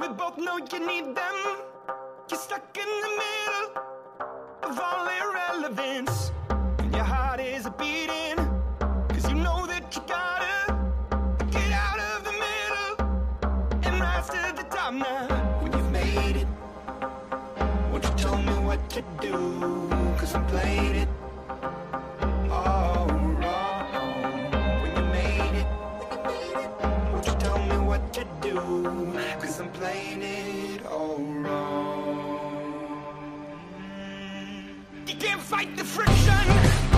We both know you need them. You're stuck in the middle of all irrelevance. And your heart is beating. Cause you know that you gotta get out of the middle and rise to the top now. When you've made it, won't you tell me what to do? Cause I'm playing it playing it all wrong. You can't fight the friction.